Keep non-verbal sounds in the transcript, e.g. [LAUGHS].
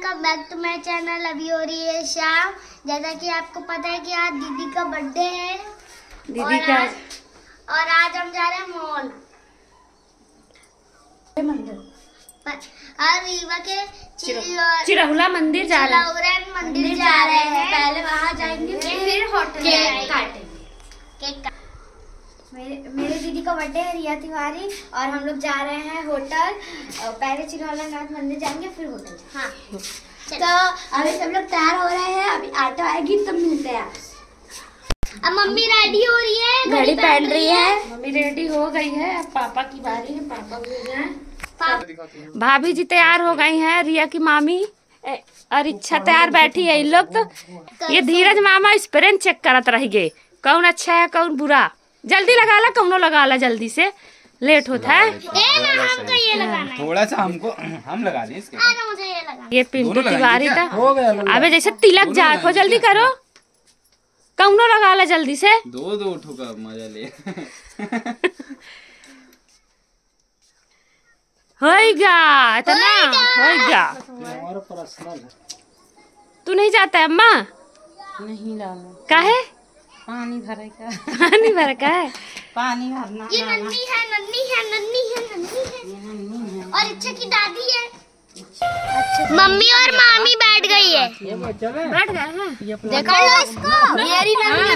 Welcome back to my channel अभी हो रही है शाम। जैसा कि आपको पता है कि आज दीदी का बर्थडे है। दीदी और का आज, और आज हम जा रहे हैं मॉल मंदिर। और रीवा के चिरहुला मंदिर जा रहे हैं। मंदिर जा रहे हैं। पहले वहाँ जाएँगे फिर होटल मेरे मेरे दीदी का बर्थडे है रिया तिवारी और हम लोग जा रहे हैं होटल पहले चिरौला नाथ मंदिर जाएँगे फिर होटल। हाँ। तो अभी सब लोग तैयार हो रहे हैं अभी ऑटो आएगी तब मिलते हैं। अब मम्मी रेडी हो रही है? घड़ी पहन रही है। मम्मी रेडी हो गई है। अब पापा की बारी है पापा भी पापा भाभी जी तैयार हो गई हैं रिया की मामी। और इच्छा तैयार बैठी है इन लोग तो। ये धीरज मामा स्प्रेन चेक करत रह गए कौन अच्छा है कौन बुरा। जल्दी लगा ला कौनो लगा ला जल्दी से। लेट होता है। ए ना हमको ये लगाना थोड़ा सा हमको हम लगा दें इसके। आ मुझे ये लगाना ये पिंटू तिवारी था हो गया अबे जैसे तिलक जा को जल्दी करो। कौनो लगा ला जल्दी से। दो दो ठोका मज़ा ले। [LAUGHS] होएगा इतना। होएगा तू नहीं जाता है अम्मा? नहीं लाना। काहे? पानी भरे का पानी भर का है? पानी भरना ये नन्नी है नन्नी है नन्नी है नन्नी है। और इच्छा की दादी है। मम्मी और मामी बैठ गई है। बैठ गए हैं। देखो इसको मेरी नन्नी